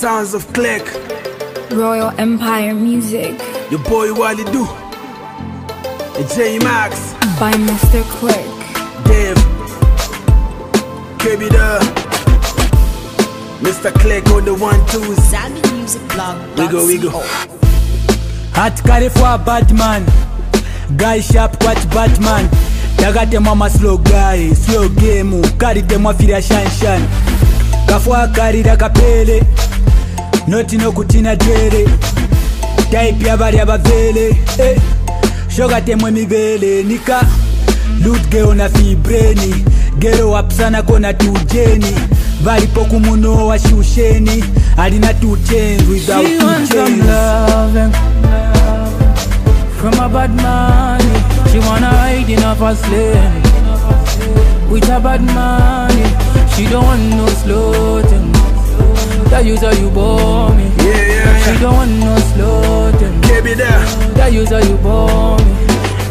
Sounds of Clerk. Royal Empire Music Your boy Wall Doo. J Max. by Mr. Quick. Daev. KB the. Mr. Clerk on the one twos. Zambi Music Blog. Wiggle, wiggle. Hat karefwa Batman Guy sharp kwat Batman takatemwa maslow guy slow game karitemwa fira shanshan kafwa karira kapele noti nokutina jwere type yavari abavele eh. shokatemwe mivele nika lut geo na fibreni gero wapsana kona tujeni varipo kumuno wa shusheni alina two chains without She two wants some chains loving from a bad man. She wanna hide in a fast lane with a bad man. She don't want no slow thing. That you user you bore me. Yeah, yeah, She don't want no slow thing. KB there. That you user you bore me.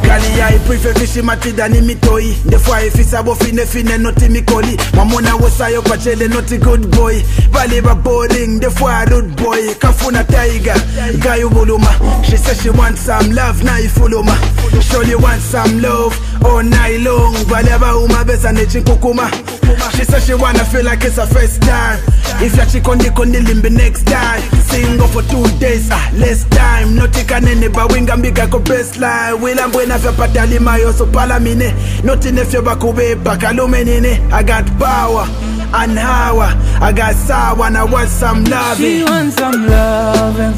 kali ya iprife fishi matida ni mitoi ndefwa ifisa bofine fine noti mikoli mwamona wosayo kwachele noti good boy. Vali ba boring ndefwa rude boy. Kafuna tiger gayubuluma she said she wants some love na ifuluma surely want some love all night long. Vali abauma beza nechinkukuma she said she wanna feel like it's her first time. If ya chikondi kondi limbi next time. Single for two days ah less time. Notikanene bawinga mbika ko baseline. Wilambwena vyapatali mayo so pala mine notinefyo bakubeba kalume nini i got power and power i got sour i want some She loving wants some loving.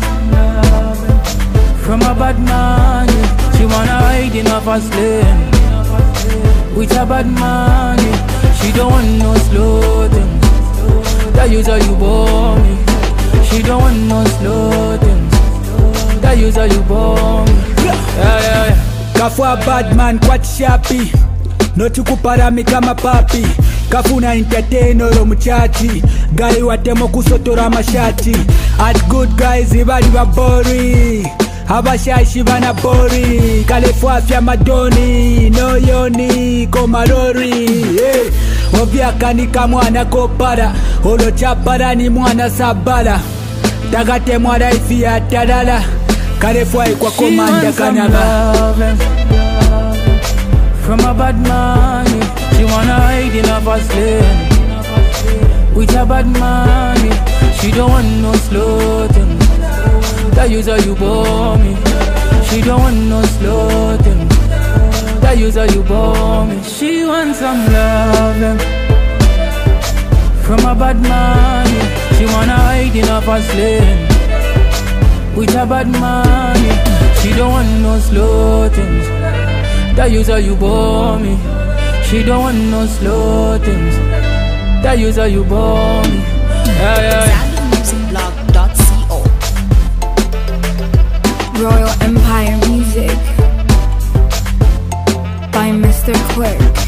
From a bad man. She wanna hide in a fast lane. With a bad man. She don't want no slow things. That user you bore me. She don't want no slow things. That user you bore me. Yeah, yeah, yeah. kafwa badman kwatishapi notikuparami kama papi kafuna entertainoro muchachi gai watemo kusotora mashati at good guys ivali vabori avashashi vana bori kalefwafya madoni noyoni komarori hey. Ovyakanika mwana kopara olochaparani mwana sabala takatemwa raifi ya talala kwa komanda wants some kanaba loving from a bad man. She wanna hide in a fast lane with a bad man. She don't want no slow things. That user you bore me. She don't want no slow. That user you bore me. She wants some loving from a bad man. She wanna hide in a fast lane with a bad man. She don't want no slow things. That user you bore me. She don't want no slow things. That user you bore me. Yeah, yeah, Mr. Quick.